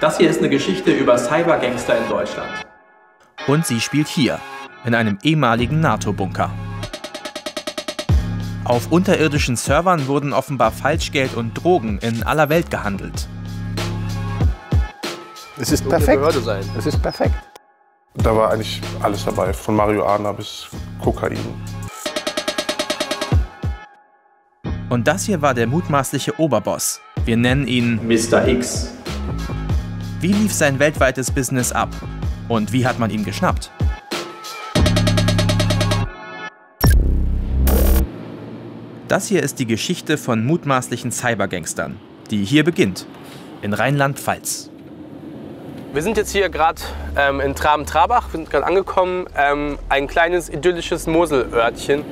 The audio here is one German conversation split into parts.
Das hier ist eine Geschichte über Cybergangster in Deutschland. Und sie spielt hier, in einem ehemaligen NATO-Bunker. Auf unterirdischen Servern wurden offenbar Falschgeld und Drogen in aller Welt gehandelt. Es ist perfekt. Es ist perfekt. Da war eigentlich alles dabei, von Marihuana bis Kokain. Und das hier war der mutmaßliche Oberboss. Wir nennen ihn Mr. X. Wie lief sein weltweites Business ab? Und wie hat man ihn geschnappt? Das hier ist die Geschichte von mutmaßlichen Cybergangstern, die hier beginnt, in Rheinland-Pfalz. Wir sind jetzt hier gerade ähm, in Traben-Trabach, wir sind gerade angekommen, ähm, ein kleines idyllisches Moselörtchen.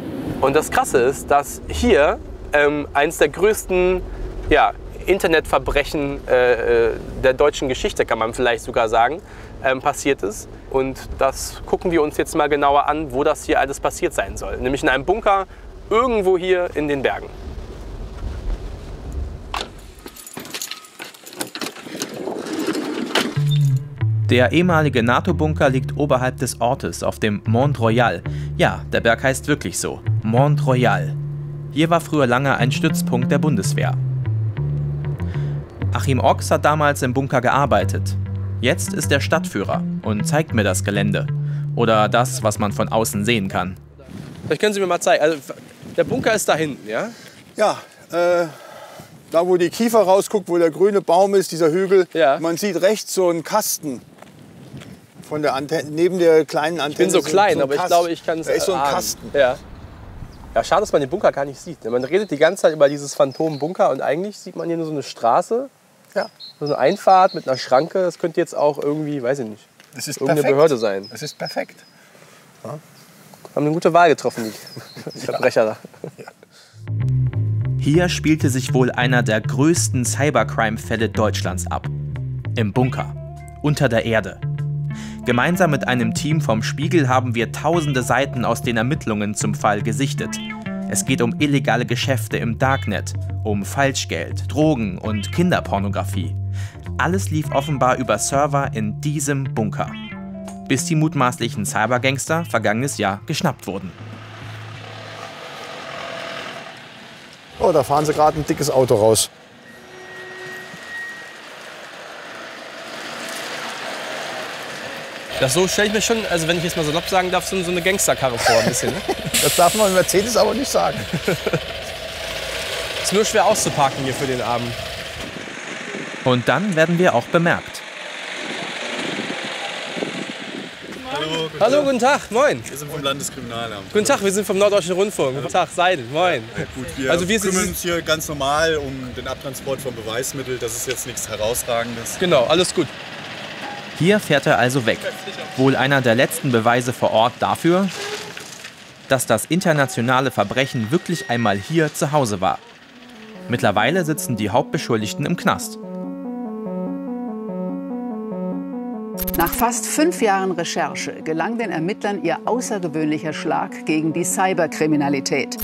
Und das Krasse ist, dass hier ähm, eines der größten ja, Internetverbrechen äh, äh, der deutschen Geschichte, kann man vielleicht sogar sagen, ähm, passiert ist. Und das gucken wir uns jetzt mal genauer an, wo das hier alles passiert sein soll. Nämlich in einem Bunker irgendwo hier in den Bergen. Der ehemalige NATO-Bunker liegt oberhalb des Ortes auf dem Mont Royal. Ja, der Berg heißt wirklich so, Mont Royal. Hier war früher lange ein Stützpunkt der Bundeswehr. Achim Ochs hat damals im Bunker gearbeitet. Jetzt ist er Stadtführer und zeigt mir das Gelände. Oder das, was man von außen sehen kann. Vielleicht können Sie mir mal zeigen. Also, der Bunker ist da hinten, ja? Ja, äh, da wo die Kiefer rausguckt, wo der grüne Baum ist, dieser Hügel. Ja. Man sieht rechts so einen Kasten. Von der Antenne, neben der kleinen Antenne. Ich bin so klein, ein aber ich Kasten. glaube, ich kann es Da ist so ein. Kasten. Ja. ja, schade, dass man den Bunker gar nicht sieht. Man redet die ganze Zeit über dieses Phantom-Bunker und eigentlich sieht man hier nur so eine Straße, Ja. so eine Einfahrt mit einer Schranke. Das könnte jetzt auch irgendwie, weiß ich nicht, Es ist irgendeine perfekt. Behörde sein. Es ist perfekt. Haben eine gute Wahl getroffen, die Verbrecher da. Hier spielte sich wohl einer der größten Cybercrime-Fälle Deutschlands ab. Im Bunker, unter der Erde. Gemeinsam mit einem Team vom Spiegel haben wir tausende Seiten aus den Ermittlungen zum Fall gesichtet. Es geht um illegale Geschäfte im Darknet, um Falschgeld, Drogen und Kinderpornografie. Alles lief offenbar über Server in diesem Bunker. Bis die mutmaßlichen Cybergangster vergangenes Jahr geschnappt wurden. Oh, da fahren sie gerade ein dickes Auto raus. Das so stelle ich mir schon, also wenn ich jetzt mal salopp sagen darf, so so eine Gangsterkarre vor ein bisschen. Ne? Das darf man Mercedes aber nicht sagen. Ist nur schwer auszuparken hier für den Abend. Und dann werden wir auch bemerkt. Hallo, guten Hallo, guten Tag, moin. Wir sind vom Landeskriminalamt. Guten Tag, wir sind vom Norddeutschen Rundfunk. Guten Tag, Seidel, moin. Gut, wir, Also wir sind- kümmern uns hier ganz normal um den Abtransport von Beweismitteln. Das ist jetzt nichts Herausragendes. Genau, alles gut. Hier fährt er also weg. Wohl einer der letzten Beweise vor Ort dafür, dass das internationale Verbrechen wirklich einmal hier zu Hause war. Mittlerweile sitzen die Hauptbeschuldigten im Knast. Nach fast fünf Jahren Recherche gelang den Ermittlern ihr außergewöhnlicher Schlag gegen die Cyberkriminalität.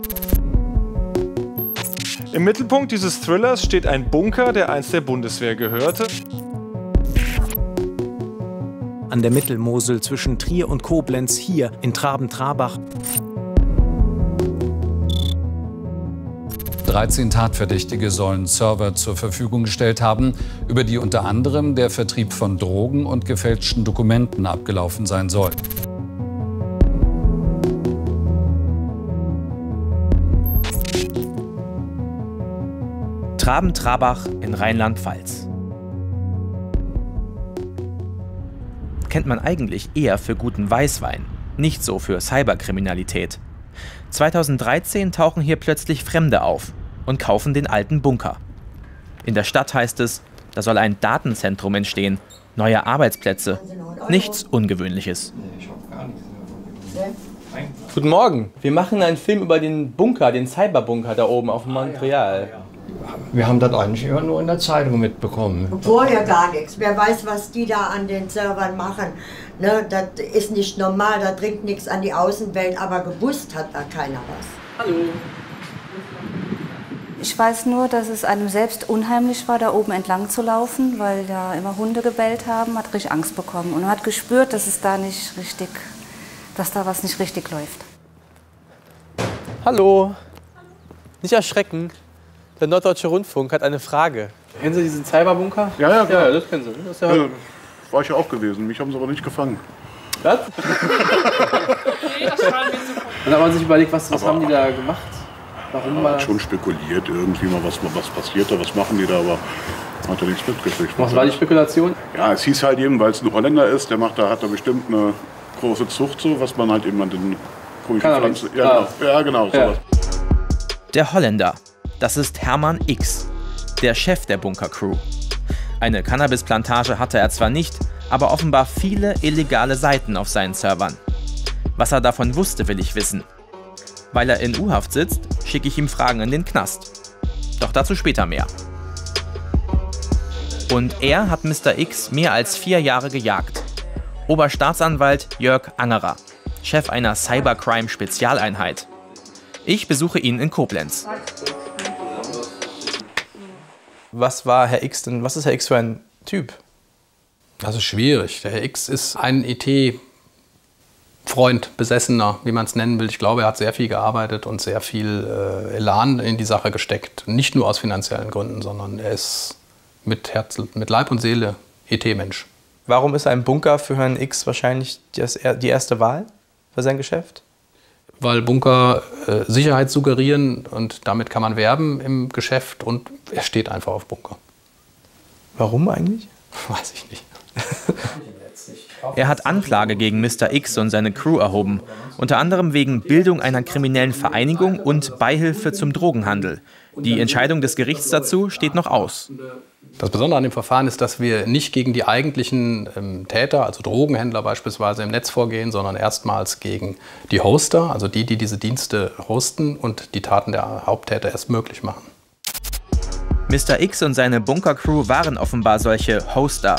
Im Mittelpunkt dieses Thrillers steht ein Bunker, der einst der Bundeswehr gehörte. An der Mittelmosel zwischen Trier und Koblenz hier in Traben-Trabach 13 Tatverdächtige sollen Server zur Verfügung gestellt haben, über die unter anderem der Vertrieb von Drogen und gefälschten Dokumenten abgelaufen sein soll. Traben-Trabach in Rheinland-Pfalz. Kennt man eigentlich eher für guten Weißwein, nicht so für Cyberkriminalität. 2013 tauchen hier plötzlich Fremde auf und kaufen den alten Bunker. In der Stadt heißt es, da soll ein Datenzentrum entstehen, neue Arbeitsplätze. Nichts Ungewöhnliches. Guten Morgen. Wir machen einen Film über den Bunker, den Cyberbunker da oben auf Montreal. Wir haben das eigentlich immer nur in der Zeitung mitbekommen. Vorher gar nichts. Wer weiß, was die da an den Servern machen. Ne, das ist nicht normal, da dringt nichts an die Außenwelt, aber gewusst hat da keiner was. Hallo. Ich weiß nur, dass es einem selbst unheimlich war, da oben entlang zu laufen, weil da immer Hunde gebellt haben, hat richtig Angst bekommen und hat gespürt, dass es da nicht richtig, dass da was nicht richtig läuft. Hallo. Nicht erschrecken. Der Norddeutsche Rundfunk hat eine Frage. Kennen Sie diesen Cyberbunker? Ja, ja, klar. Ja, das kennen Sie. Das ist ja Ja, war ich ja auch gewesen. Mich haben sie aber nicht gefangen. Was? Und da haben man sich überlegt, was, was haben die da gemacht? Warum Man war hat schon spekuliert, irgendwie mal, was, was passiert da, was machen die da, aber hat er nichts mitgekriegt. Was war die Spekulation? Ja, es hieß halt eben, weil es ein Holländer ist, der macht da, hat da bestimmt eine große Zucht, so, was man halt eben an den komischen. Pflanzen. Ja, genau, ja, genau sowas. Der Holländer. Das ist Hermann X, der Chef der Bunker-Crew. Eine Cannabisplantage hatte er zwar nicht, aber offenbar viele illegale Seiten auf seinen Servern. Was er davon wusste, will ich wissen. Weil er in U-Haft sitzt, schicke ich ihm Fragen in den Knast. Doch dazu später mehr. Und er hat Mr. X mehr als vier Jahre gejagt. Oberstaatsanwalt Jörg Angerer, Chef einer Cybercrime-Spezialeinheit. Ich besuche ihn in Koblenz. Was war Herr X denn? Was ist Herr X für ein Typ? Das ist schwierig. Der Herr X ist ein IT-Freund, Besessener, wie man es nennen will. Ich glaube, er hat sehr viel gearbeitet und sehr viel äh, Elan in die Sache gesteckt. Nicht nur aus finanziellen Gründen, sondern er ist mit, Herz, mit Leib und Seele IT-Mensch. Warum ist ein Bunker für Herrn X wahrscheinlich das, die erste Wahl für sein Geschäft? Weil Bunker äh, Sicherheit suggerieren und damit kann man werben im Geschäft und er steht einfach auf Bunker. Warum eigentlich? Weiß ich nicht. Er hat Anklage gegen Mr. X und seine Crew erhoben, unter anderem wegen Bildung einer kriminellen Vereinigung und Beihilfe zum Drogenhandel. Die Entscheidung des Gerichts dazu steht noch aus. Das Besondere an dem Verfahren ist, dass wir nicht gegen die eigentlichen ähm, Täter, also Drogenhändler beispielsweise im Netz vorgehen, sondern erstmals gegen die Hoster, also die, die diese Dienste hosten und die Taten der Haupttäter erst möglich machen. Mr. X und seine Bunker-Crew waren offenbar solche Hoster.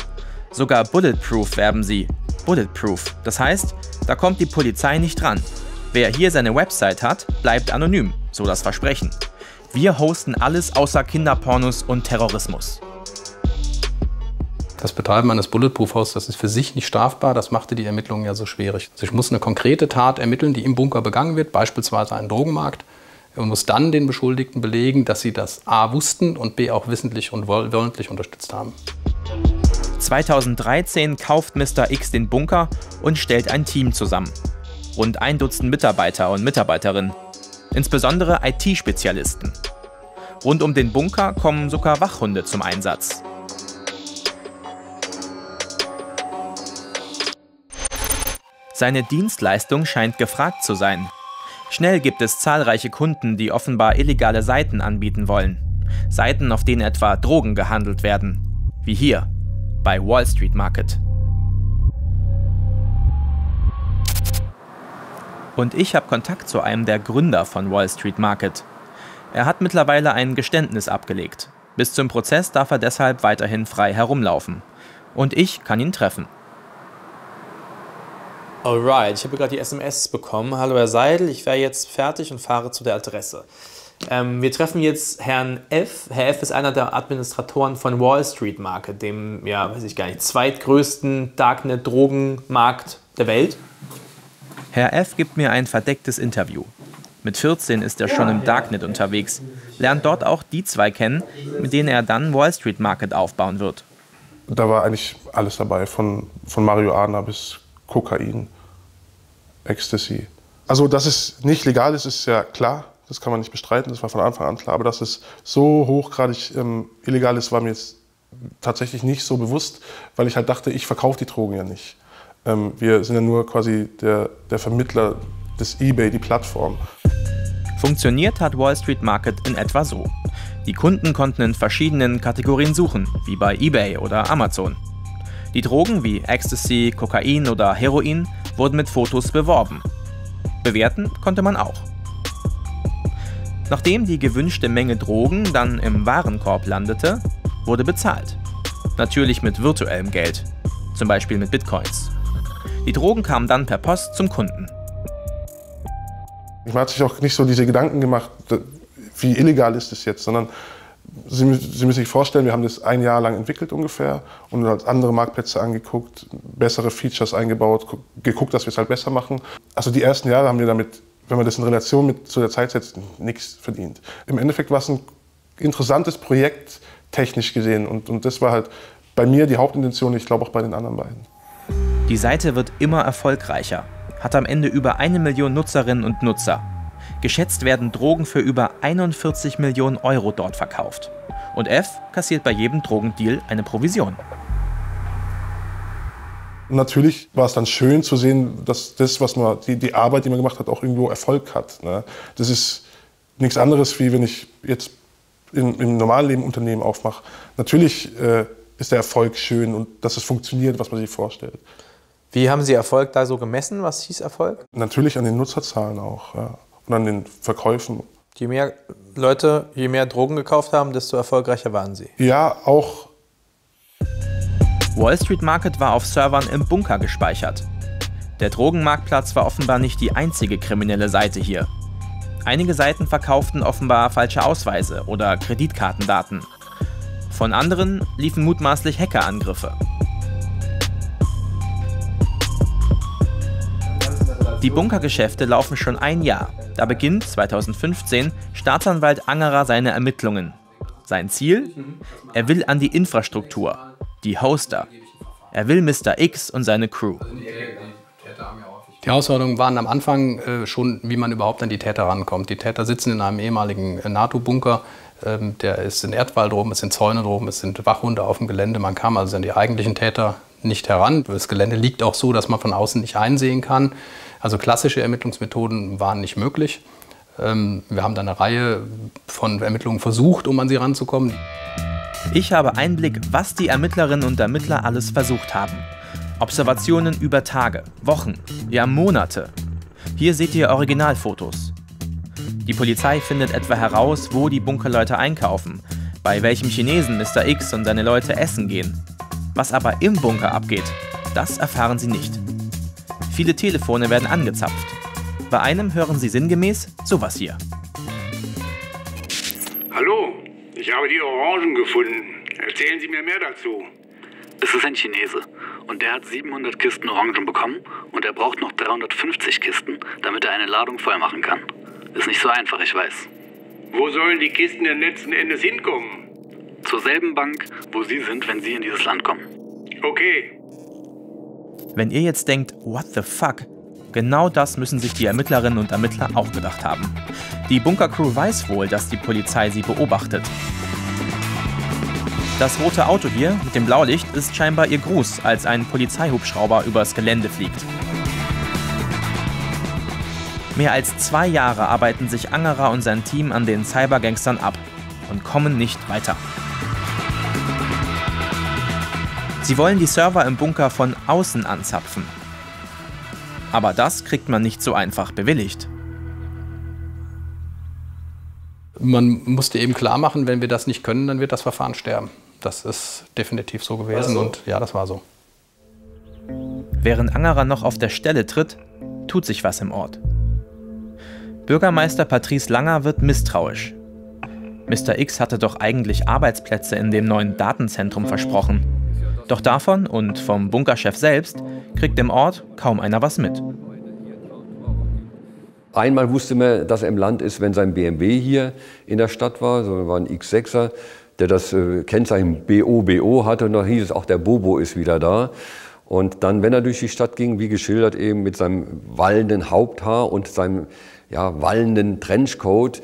Sogar Bulletproof werben sie. Bulletproof. Das heißt, da kommt die Polizei nicht dran. Wer hier seine Website hat, bleibt anonym, so das Versprechen. Wir hosten alles außer Kinderpornos und Terrorismus. Das Betreiben eines Bulletproof-Hauses, das ist für sich nicht strafbar. Das machte die Ermittlungen ja so schwierig. Also ich muss eine konkrete Tat ermitteln, die im Bunker begangen wird, beispielsweise einen Drogenmarkt, und muss dann den Beschuldigten belegen, dass sie das A wussten und B auch wissentlich und wollentlich unterstützt haben. 2013 kauft Mr. X den Bunker und stellt ein Team zusammen. Rund ein Dutzend Mitarbeiter und Mitarbeiterinnen, insbesondere IT-Spezialisten. Rund um den Bunker kommen sogar Wachhunde zum Einsatz. Seine Dienstleistung scheint gefragt zu sein. Schnell gibt es zahlreiche Kunden, die offenbar illegale Seiten anbieten wollen. Seiten, auf denen etwa Drogen gehandelt werden. Wie hier, bei Wall Street Market. Und ich habe Kontakt zu einem der Gründer von Wall Street Market. Er hat mittlerweile ein Geständnis abgelegt. Bis zum Prozess darf er deshalb weiterhin frei herumlaufen. Und ich kann ihn treffen. Alright, ich habe gerade die SMS bekommen. Hallo Herr Seidel, ich wäre jetzt fertig und fahre zu der Adresse. Ähm, wir treffen jetzt Herrn F. Herr F. ist einer der Administratoren von Wall Street Market, dem, ja, weiß ich gar nicht, zweitgrößten Darknet-Drogenmarkt der Welt. Herr F. gibt mir ein verdecktes Interview. Mit 14 ist er schon im Darknet unterwegs, lernt dort auch die zwei kennen, mit denen er dann Wall Street Market aufbauen wird. Da war eigentlich alles dabei, von, von Marihuana bis Kokain, Ecstasy. Also, dass es nicht legal ist, ist ja klar. Das kann man nicht bestreiten, das war von Anfang an klar. Aber dass es so hochgradig ähm, illegal ist, war mir jetzt tatsächlich nicht so bewusst, weil ich halt dachte, ich verkaufe die Drogen ja nicht. Ähm, wir sind ja nur quasi der, der Vermittler des eBay, die Plattform. Funktioniert hat Wall Street Market in etwa so. Die Kunden konnten in verschiedenen Kategorien suchen, wie bei eBay oder Amazon. Die Drogen wie Ecstasy, Kokain oder Heroin wurden mit Fotos beworben. Bewerten konnte man auch. Nachdem die gewünschte Menge Drogen dann im Warenkorb landete, wurde bezahlt. Natürlich mit virtuellem Geld, zum Beispiel mit Bitcoins. Die Drogen kamen dann per Post zum Kunden. Man hat sich auch nicht so diese Gedanken gemacht, wie illegal ist es jetzt, sondern Sie, Sie, müssen sich vorstellen, wir haben das ein Jahr lang entwickelt ungefähr und andere Marktplätze angeguckt, bessere Features eingebaut, geguckt, dass wir es halt besser machen. Also die ersten Jahre haben wir damit, wenn man das in Relation mit zu der Zeit setzt, nichts verdient. Im Endeffekt war es ein interessantes Projekt, technisch gesehen. Und, und das war halt bei mir die Hauptintention, ich glaube auch bei den anderen beiden. Die Seite wird immer erfolgreicher, hat am Ende über eine Million Nutzerinnen und Nutzer. Geschätzt werden Drogen für über 41 Millionen Euro dort verkauft. Und F kassiert bei jedem Drogendeal eine Provision. Natürlich war es dann schön zu sehen, dass das, was man, die, die Arbeit, die man gemacht hat, auch irgendwo Erfolg hat. Ne? Das ist nichts anderes, wie wenn ich jetzt im, im normalen Leben Unternehmen aufmache. Natürlich äh, ist der Erfolg schön und dass es funktioniert, was man sich vorstellt. Wie haben Sie Erfolg da so gemessen? Was hieß Erfolg? Natürlich an den Nutzerzahlen auch ja. und an den Verkäufen. Je mehr Leute, je mehr Drogen gekauft haben, desto erfolgreicher waren Sie. Ja, auch. Wall Street Market war auf Servern im Bunker gespeichert. Der Drogenmarktplatz war offenbar nicht die einzige kriminelle Seite hier. Einige Seiten verkauften offenbar falsche Ausweise oder Kreditkartendaten. Von anderen liefen mutmaßlich Hackerangriffe. Die Bunkergeschäfte laufen schon ein Jahr. Da beginnt 2015 Staatsanwalt Angerer seine Ermittlungen. Sein Ziel? Er will an die Infrastruktur, die Hoster. Er will Mr. X und seine Crew. Die Herausforderungen waren am Anfang äh, schon, wie man überhaupt an die Täter rankommt. Die Täter sitzen in einem ehemaligen äh, NATO-Bunker. Ähm, der ist in Erdwald oben, es sind Zäune droben, es sind Wachhunde auf dem Gelände. Man kam also an die eigentlichen Täter nicht heran. Das Gelände liegt auch so, dass man von außen nicht einsehen kann. Also klassische Ermittlungsmethoden waren nicht möglich. Ähm, wir haben da eine Reihe von Ermittlungen versucht, um an sie ranzukommen. Ich habe Einblick, was die Ermittlerinnen und Ermittler alles versucht haben. Observationen über Tage, Wochen, ja Monate. Hier seht ihr Originalfotos. Die Polizei findet etwa heraus, wo die Bunkerleute einkaufen, bei welchem Chinesen Mr. X und seine Leute essen gehen. Was aber im Bunker abgeht, das erfahren sie nicht. Viele Telefone werden angezapft. Bei einem hören sie sinngemäß sowas hier. Hallo, ich habe die Orangen gefunden. Erzählen Sie mir mehr dazu. Es ist ein Chinese und der hat 700 Kisten Orangen bekommen und er braucht noch 350 Kisten, damit er eine Ladung voll machen kann. Ist nicht so einfach, ich weiß. Wo sollen die Kisten denn letzten Endes hinkommen? Zur selben Bank, wo Sie sind, wenn Sie in dieses Land kommen. Okay. Wenn ihr jetzt denkt, what the fuck? Genau das müssen sich die Ermittlerinnen und Ermittler auch gedacht haben. Die Bunkercrew weiß wohl, dass die Polizei sie beobachtet. Das rote Auto hier mit dem Blaulicht ist scheinbar ihr Gruß, als ein Polizeihubschrauber übers Gelände fliegt. Mehr als zwei Jahre arbeiten sich Angerer und sein Team an den Cybergangstern ab und kommen nicht weiter. Sie wollen die Server im Bunker von außen anzapfen. Aber das kriegt man nicht so einfach bewilligt. Man musste eben klar machen, wenn wir das nicht können, dann wird das Verfahren sterben. Das ist definitiv so gewesen so? und ja, das war so. Während Angerer noch auf der Stelle tritt, tut sich was im Ort. Bürgermeister Patrice Langer wird misstrauisch. Mr. X hatte doch eigentlich Arbeitsplätze in dem neuen Datenzentrum versprochen. Doch davon und vom Bunkerchef selbst kriegt im Ort kaum einer was mit. Einmal wusste man, dass er im Land ist, wenn sein BMW hier in der Stadt war, so war ein X6er, der das äh, Kennzeichen BOBO hatte und da hieß es auch, der Bobo ist wieder da. Und dann, wenn er durch die Stadt ging, wie geschildert eben mit seinem wallenden Haupthaar und seinem ja, wallenden Trenchcoat,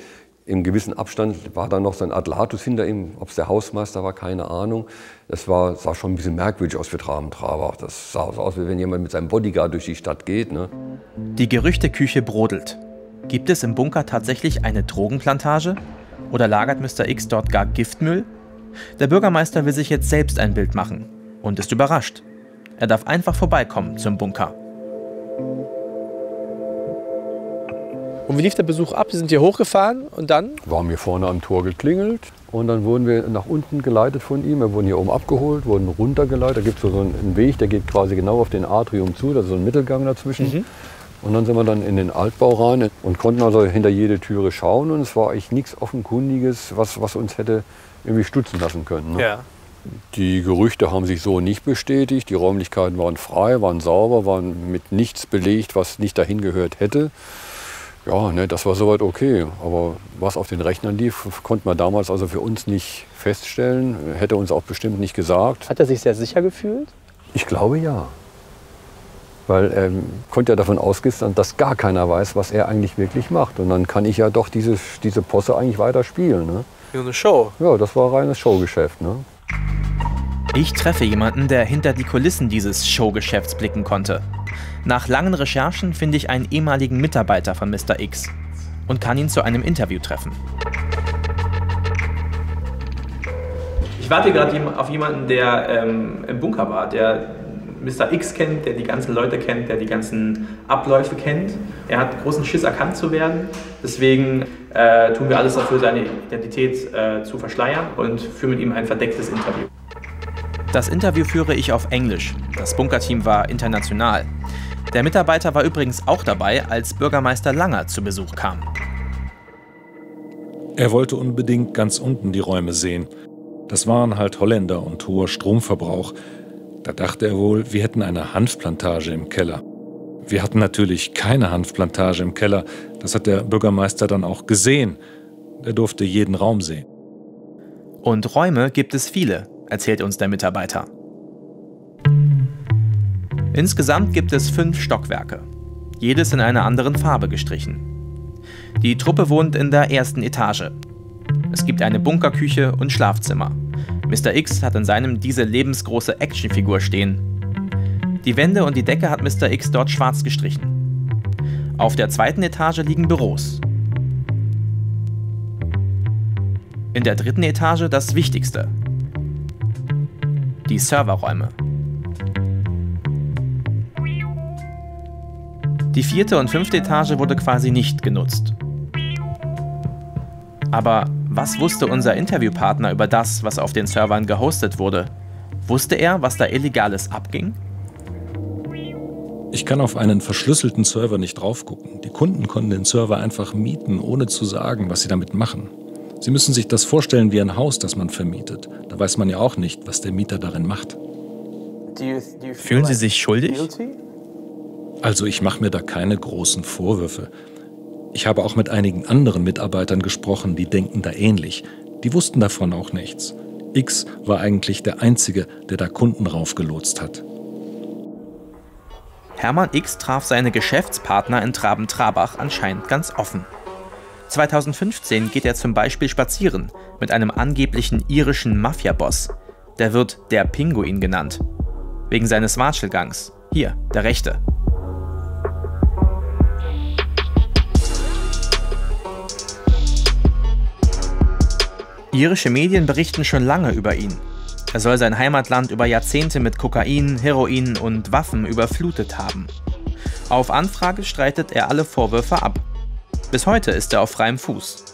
im gewissen Abstand war da noch so ein Atlatus hinter ihm, ob es der Hausmeister war, keine Ahnung. Das war, sah schon ein bisschen merkwürdig aus für Trabentraber. Das sah so aus, wie wenn jemand mit seinem Bodyguard durch die Stadt geht. Ne? Die Gerüchteküche brodelt. Gibt es im Bunker tatsächlich eine Drogenplantage? Oder lagert Mr. X dort gar Giftmüll? Der Bürgermeister will sich jetzt selbst ein Bild machen und ist überrascht. Er darf einfach vorbeikommen zum Bunker. Und wie lief der Besuch ab? Sie sind hier hochgefahren und dann? Waren wir vorne am Tor geklingelt und dann wurden wir nach unten geleitet von ihm. Wir wurden hier oben abgeholt, wurden runtergeleitet. Da gibt es so einen Weg, der geht quasi genau auf den Atrium zu. Da ist so ein Mittelgang dazwischen. Mhm. Und dann sind wir dann in den Altbau rein und konnten also hinter jede Türe schauen. Und es war eigentlich nichts Offenkundiges, was, was uns hätte irgendwie stutzen lassen können. Ne? Ja. Die Gerüchte haben sich so nicht bestätigt. Die Räumlichkeiten waren frei, waren sauber, waren mit nichts belegt, was nicht dahin gehört hätte. Ja, ne, das war soweit okay. Aber was auf den Rechnern lief, konnte man damals also für uns nicht feststellen. Hätte uns auch bestimmt nicht gesagt. Hat er sich sehr sicher gefühlt? Ich glaube ja. Weil er konnte ja davon ausgehen, dass gar keiner weiß, was er eigentlich wirklich macht. Und dann kann ich ja doch diese, diese Posse eigentlich weiter spielen. Ne? Wie eine Show. Ja, das war reines Showgeschäft. Ne? Ich treffe jemanden, der hinter die Kulissen dieses Showgeschäfts blicken konnte. Nach langen Recherchen finde ich einen ehemaligen Mitarbeiter von Mr. X und kann ihn zu einem Interview treffen. Ich warte gerade auf jemanden, der ähm, im Bunker war, der Mr. X kennt, der die ganzen Leute kennt, der die ganzen Abläufe kennt. Er hat großen Schiss, erkannt zu werden. Deswegen äh, tun wir alles dafür, seine Identität äh, zu verschleiern und führen mit ihm ein verdecktes Interview. Das Interview führe ich auf Englisch. Das Bunkerteam war international. Der Mitarbeiter war übrigens auch dabei, als Bürgermeister Langer zu Besuch kam. Er wollte unbedingt ganz unten die Räume sehen. Das waren halt Holländer und hoher Stromverbrauch. Da dachte er wohl, wir hätten eine Hanfplantage im Keller. Wir hatten natürlich keine Hanfplantage im Keller. Das hat der Bürgermeister dann auch gesehen. Er durfte jeden Raum sehen. Und Räume gibt es viele, erzählt uns der Mitarbeiter. Insgesamt gibt es fünf Stockwerke, jedes in einer anderen Farbe gestrichen. Die Truppe wohnt in der ersten Etage. Es gibt eine Bunkerküche und Schlafzimmer. Mr. X hat in seinem diese lebensgroße Actionfigur stehen. Die Wände und die Decke hat Mr. X dort schwarz gestrichen. Auf der zweiten Etage liegen Büros. In der dritten Etage das Wichtigste, die Serverräume. Die vierte und fünfte Etage wurde quasi nicht genutzt. Aber was wusste unser Interviewpartner über das, was auf den Servern gehostet wurde? Wusste er, was da Illegales abging? Ich kann auf einen verschlüsselten Server nicht draufgucken. Die Kunden konnten den Server einfach mieten, ohne zu sagen, was sie damit machen. Sie müssen sich das vorstellen wie ein Haus, das man vermietet. Da weiß man ja auch nicht, was der Mieter darin macht. Fühlen Sie sich schuldig? Also ich mache mir da keine großen Vorwürfe. Ich habe auch mit einigen anderen Mitarbeitern gesprochen, die denken da ähnlich. Die wussten davon auch nichts. X war eigentlich der Einzige, der da Kunden raufgelotst hat. Hermann X traf seine Geschäftspartner in Traben-Trabach anscheinend ganz offen. 2015 geht er zum Beispiel spazieren mit einem angeblichen irischen Mafia-Boss. Der wird der Pinguin genannt. Wegen seines Watschelgangs. Hier, der rechte. Irische Medien berichten schon lange über ihn. Er soll sein Heimatland über Jahrzehnte mit Kokain, Heroin und Waffen überflutet haben. Auf Anfrage streitet er alle Vorwürfe ab. Bis heute ist er auf freiem Fuß.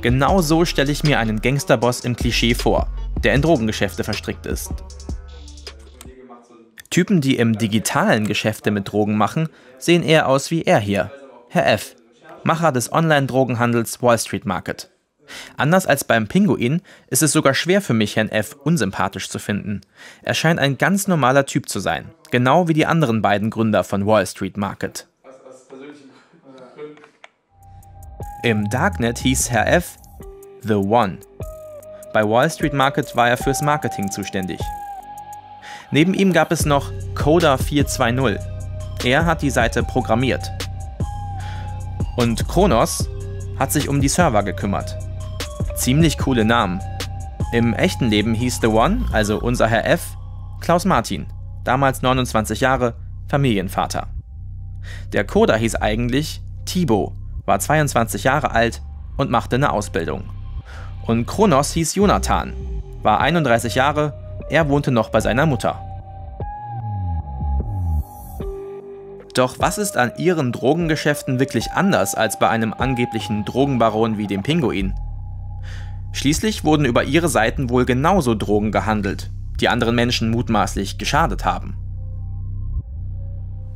Genau so stelle ich mir einen Gangsterboss im Klischee vor, der in Drogengeschäfte verstrickt ist. Typen, die im digitalen Geschäfte mit Drogen machen, sehen eher aus wie er hier, Herr F., Macher des Online-Drogenhandels Wall Street Market. Anders als beim Pinguin ist es sogar schwer für mich, Herrn F. unsympathisch zu finden. Er scheint ein ganz normaler Typ zu sein, genau wie die anderen beiden Gründer von Wall Street Market. Im Darknet hieß Herr F. The One. Bei Wall Street Market war er fürs Marketing zuständig. Neben ihm gab es noch Coda 420. Er hat die Seite programmiert. Und Kronos hat sich um die Server gekümmert. Ziemlich coole Namen. Im echten Leben hieß The One, also unser Herr F., Klaus Martin, damals 29 Jahre, Familienvater. Der Coder hieß eigentlich Thibaut, war 22 Jahre alt und machte eine Ausbildung. Und Kronos hieß Jonathan, war 31 Jahre, er wohnte noch bei seiner Mutter. Doch was ist an ihren Drogengeschäften wirklich anders als bei einem angeblichen Drogenbaron wie dem Pinguin? Schließlich wurden über ihre Seiten wohl genauso Drogen gehandelt, die anderen Menschen mutmaßlich geschadet haben.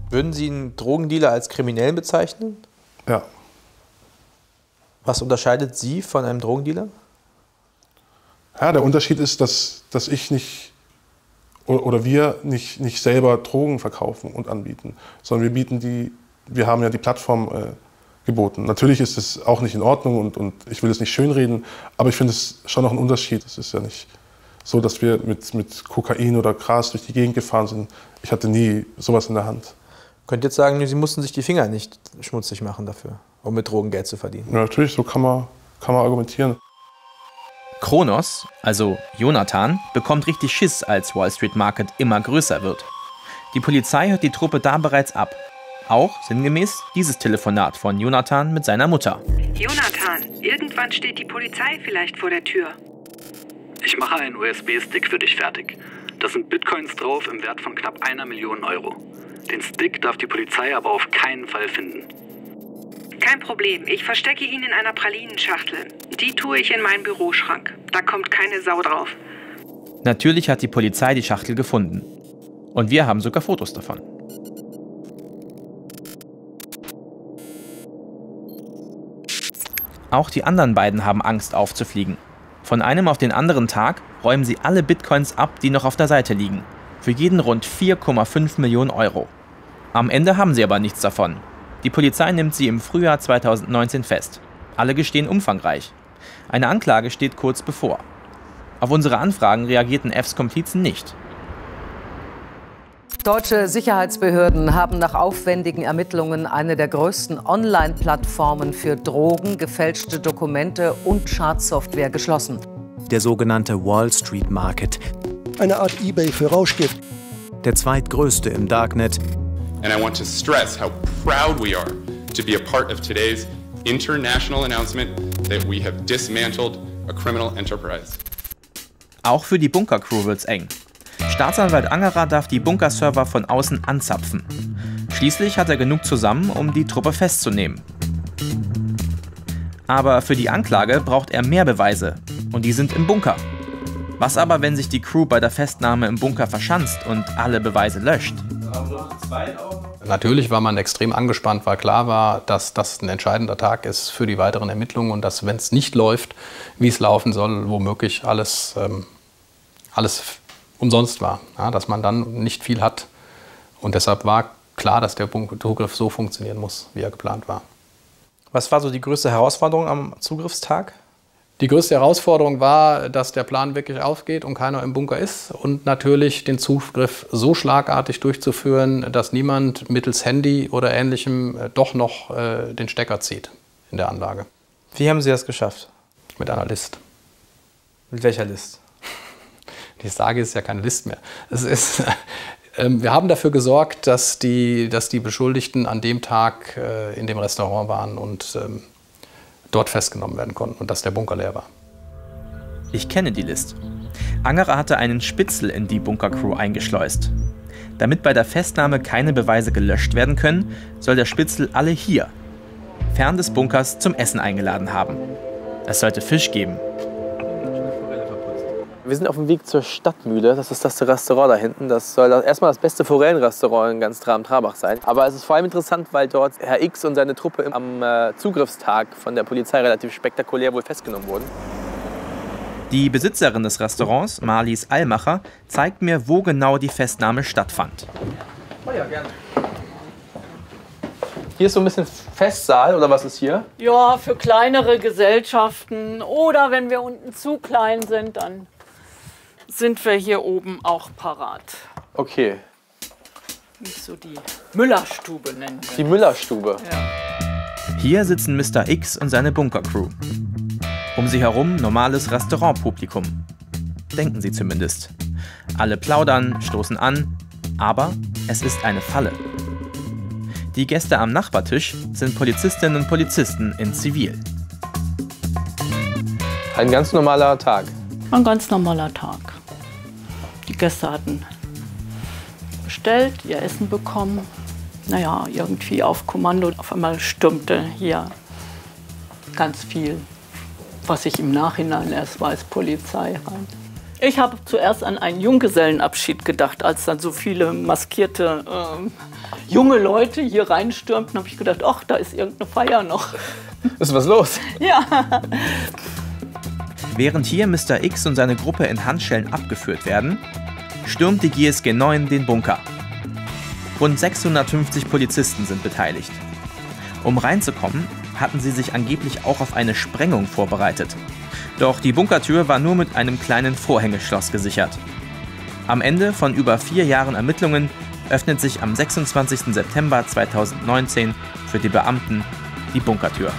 Würden Sie einen Drogendealer als Kriminellen bezeichnen? Ja. Was unterscheidet Sie von einem Drogendealer? Ja, der Unterschied ist, dass, dass ich nicht oder wir nicht, nicht selber Drogen verkaufen und anbieten, sondern wir bieten die, wir haben ja die Plattform äh, geboten. Natürlich ist es auch nicht in Ordnung und, und ich will es nicht schönreden, aber ich finde es schon noch ein Unterschied. Es ist ja nicht so, dass wir mit, mit Kokain oder Gras durch die Gegend gefahren sind. Ich hatte nie sowas in der Hand. Könnt jetzt sagen, Sie mussten sich die Finger nicht schmutzig machen dafür, um mit Drogen Geld zu verdienen. Ja, natürlich, so kann man, kann man argumentieren. Kronos, also Jonathan, bekommt richtig Schiss, als Wall Street Market immer größer wird. Die Polizei hört die Truppe da bereits ab. Auch sinngemäß dieses Telefonat von Jonathan mit seiner Mutter. Jonathan, irgendwann steht die Polizei vielleicht vor der Tür. Ich mache einen USB-Stick für dich fertig. Da sind Bitcoins drauf im Wert von knapp einer Million Euro. Den Stick darf die Polizei aber auf keinen Fall finden. Kein Problem, ich verstecke ihn in einer Pralinenschachtel. Die tue ich in meinen Büroschrank. Da kommt keine Sau drauf. Natürlich hat die Polizei die Schachtel gefunden. Und wir haben sogar Fotos davon. Auch die anderen beiden haben Angst aufzufliegen. Von einem auf den anderen Tag räumen sie alle Bitcoins ab, die noch auf der Seite liegen. Für jeden rund 4,5 Millionen Euro. Am Ende haben sie aber nichts davon. Die Polizei nimmt sie im Frühjahr 2019 fest. Alle gestehen umfangreich. Eine Anklage steht kurz bevor. Auf unsere Anfragen reagierten Fs Komplizen nicht. Deutsche Sicherheitsbehörden haben nach aufwendigen Ermittlungen eine der größten Online-Plattformen für Drogen, gefälschte Dokumente und Schadsoftware geschlossen. Der sogenannte Wall Street Market. Eine Art eBay für Rauschgift. Der zweitgrößte im Darknet. And I want to stress how proud we are to be a part of today's international announcement that we have dismantled a criminal enterprise. Auch für die Bunker-Crew wird's eng. Staatsanwalt Angerer darf die Bunkerserver von außen anzapfen. Schließlich hat er genug zusammen, um die Truppe festzunehmen. Aber für die Anklage braucht er mehr Beweise. Und die sind im Bunker. Was aber, wenn sich die Crew bei der Festnahme im Bunker verschanzt und alle Beweise löscht? Natürlich war man extrem angespannt, weil klar war, dass das ein entscheidender Tag ist für die weiteren Ermittlungen und dass, wenn es nicht läuft, wie es laufen soll, womöglich alles, ähm, alles umsonst war. Ja, dass man dann nicht viel hat. Und deshalb war klar, dass der Zugriff so funktionieren muss, wie er geplant war. Was war so die größte Herausforderung am Zugriffstag? Die größte Herausforderung war, dass der Plan wirklich aufgeht und keiner im Bunker ist und natürlich den Zugriff so schlagartig durchzuführen, dass niemand mittels Handy oder ähnlichem äh, doch noch äh, den Stecker zieht in der Anlage. Wie haben Sie das geschafft? Mit einer List. Mit welcher List? Die Sage ist ja keine List mehr. Es ist, ähm, wir haben dafür gesorgt, dass die, dass die Beschuldigten an dem Tag äh, in dem Restaurant waren und ähm, dort festgenommen werden konnten und dass der Bunker leer war. Ich kenne die List. Angerer hatte einen Spitzel in die Bunkercrew eingeschleust. Damit bei der Festnahme keine Beweise gelöscht werden können, soll der Spitzel alle hier, fern des Bunkers, zum Essen eingeladen haben. Es sollte Fisch geben. Wir sind auf dem Weg zur Stadtmühle. Das ist das Restaurant da hinten. Das soll erstmal das beste Forellenrestaurant in ganz Traben-Trabach sein. Aber es ist vor allem interessant, weil dort Herr X und seine Truppe am äh, Zugriffstag von der Polizei relativ spektakulär wohl festgenommen wurden. Die Besitzerin des Restaurants, Marlies Allmacher, zeigt mir, wo genau die Festnahme stattfand. Oh ja, gerne. Hier ist so ein bisschen Festsaal oder was ist hier? Ja, für kleinere Gesellschaften oder wenn wir unten zu klein sind, dann sind wir hier oben auch parat. Okay. Nicht so die Müllerstube nennen wir. Die Müllerstube. Ja. Hier sitzen Mr. X und seine Bunkercrew. Um sie herum normales Restaurantpublikum. Denken sie zumindest. Alle plaudern, stoßen an, aber es ist eine Falle. Die Gäste am Nachbartisch sind Polizistinnen und Polizisten in Zivil. Ein ganz normaler Tag. Ein ganz normaler Tag. Gäste hatten bestellt, ihr Essen bekommen. Naja, irgendwie auf Kommando. Auf einmal stürmte hier ganz viel, was ich im Nachhinein erst weiß, Polizei rein. Ich habe zuerst an einen Junggesellenabschied gedacht, als dann so viele maskierte äh, junge Leute hier reinstürmten, habe ich gedacht, ach, da ist irgendeine Feier noch. Ist was los? Ja. Während hier Mr. X und seine Gruppe in Handschellen abgeführt werden, stürmt die GSG 9 den Bunker. Rund 650 Polizisten sind beteiligt. Um reinzukommen, hatten sie sich angeblich auch auf eine Sprengung vorbereitet. Doch die Bunkertür war nur mit einem kleinen Vorhängeschloss gesichert. Am Ende von über vier Jahren Ermittlungen öffnet sich am 26. September 2019 für die Beamten die Bunkertür.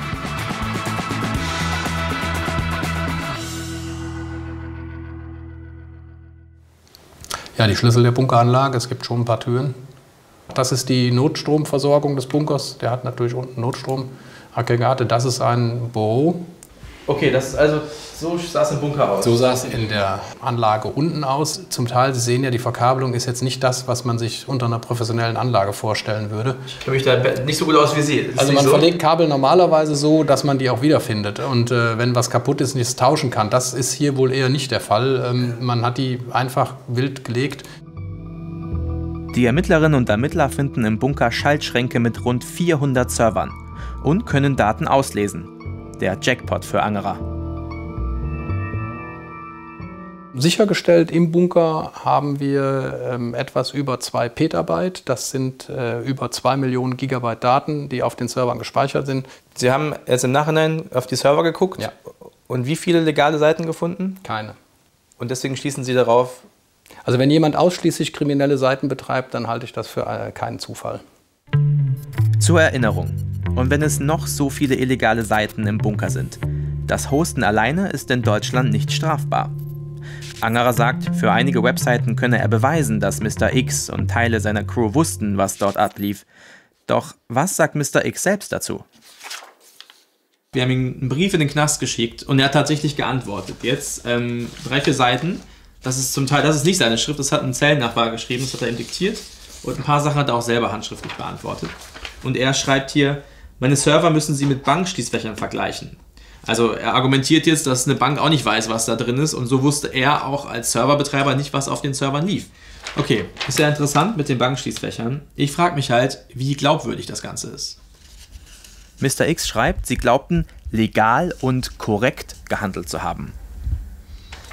Ja, die Schlüssel der Bunkeranlage, es gibt schon ein paar Türen. Das ist die Notstromversorgung des Bunkers. Der hat natürlich unten Notstromaggregate. Das ist ein Büro. Okay, das ist also so sah es im Bunker aus. So sah es in der Anlage unten aus. Zum Teil, Sie sehen ja, die Verkabelung ist jetzt nicht das, was man sich unter einer professionellen Anlage vorstellen würde. Ich kenne mich da nicht so gut aus wie Sie. Ist Also man so? verlegt Kabel normalerweise so, dass man die auch wiederfindet. Und äh, wenn was kaputt ist, nicht es tauschen kann. Das ist hier wohl eher nicht der Fall. Ähm, man hat die einfach wild gelegt. Die Ermittlerinnen und Ermittler finden im Bunker Schaltschränke mit rund 400 Servern und können Daten auslesen. Der Jackpot für Angerer. Sichergestellt im Bunker haben wir ähm, etwas über 2 Petabyte. Das sind äh, über 2 Millionen Gigabyte Daten, die auf den Servern gespeichert sind. Sie haben jetzt im Nachhinein auf die Server geguckt? Ja. Und wie viele legale Seiten gefunden? Keine. Und deswegen schließen Sie darauf, Also wenn jemand ausschließlich kriminelle Seiten betreibt, dann halte ich das für äh, keinen Zufall. Zur Erinnerung, und wenn es noch so viele illegale Seiten im Bunker sind, das Hosten alleine ist in Deutschland nicht strafbar. Angerer sagt, für einige Webseiten könne er beweisen, dass Mr. X und Teile seiner Crew wussten, was dort ablief. Doch was sagt Mr. X selbst dazu? Wir haben ihm einen Brief in den Knast geschickt und er hat tatsächlich geantwortet. Jetzt ähm, drei, vier Seiten. Das ist zum Teil, das ist nicht seine Schrift, das hat ein Zellennachbar geschrieben, das hat er ihm diktiert. Und ein paar Sachen hat er auch selber handschriftlich beantwortet. Und er schreibt hier, meine Server müssen Sie mit Bankschließfächern vergleichen. Also er argumentiert jetzt, dass eine Bank auch nicht weiß, was da drin ist und so wusste er auch als Serverbetreiber nicht, was auf den Servern lief. Okay, ist ja interessant mit den Bankschließfächern. Ich frage mich halt, wie glaubwürdig das Ganze ist. Mr. X schreibt, sie glaubten, legal und korrekt gehandelt zu haben.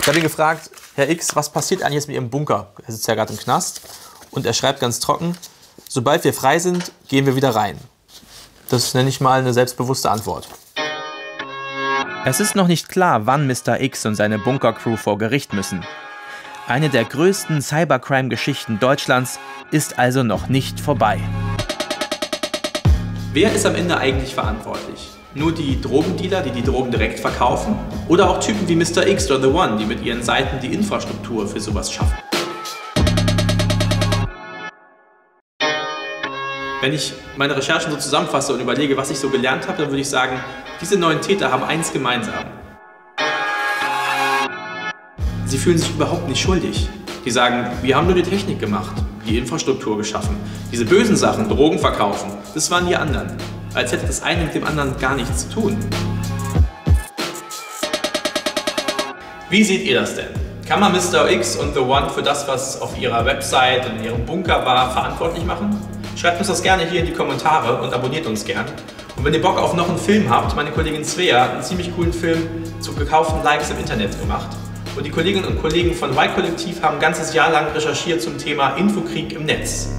Ich habe ihn gefragt, Herr X, was passiert eigentlich jetzt mit Ihrem Bunker? Er sitzt ja gerade im Knast und er schreibt ganz trocken, sobald wir frei sind, gehen wir wieder rein. Das nenne ich mal eine selbstbewusste Antwort. Es ist noch nicht klar, wann Mr. X und seine Bunkercrew vor Gericht müssen. Eine der größten Cybercrime-Geschichten Deutschlands ist also noch nicht vorbei. Wer ist am Ende eigentlich verantwortlich? Nur die Drogendealer, die die Drogen direkt verkaufen? Oder auch Typen wie Mr. X oder The One, die mit ihren Seiten die Infrastruktur für sowas schaffen? Wenn ich meine Recherchen so zusammenfasse und überlege, was ich so gelernt habe, dann würde ich sagen, diese neuen Täter haben eins gemeinsam. Sie fühlen sich überhaupt nicht schuldig. Die sagen, wir haben nur die Technik gemacht, die Infrastruktur geschaffen. Diese bösen Sachen, Drogen verkaufen, das waren die anderen. Als hätte das eine mit dem anderen gar nichts zu tun. Wie seht ihr das denn? Kann man Mr. X und The One für das, was auf ihrer Website und in ihrem Bunker war, verantwortlich machen? Schreibt uns das gerne hier in die Kommentare und abonniert uns gern. Und wenn ihr Bock auf noch einen Film habt, meine Kollegin Svea hat einen ziemlich coolen Film zu gekauften Likes im Internet gemacht. Und die Kolleginnen und Kollegen von Y-Kollektiv haben ein ganzes Jahr lang recherchiert zum Thema Infokrieg im Netz.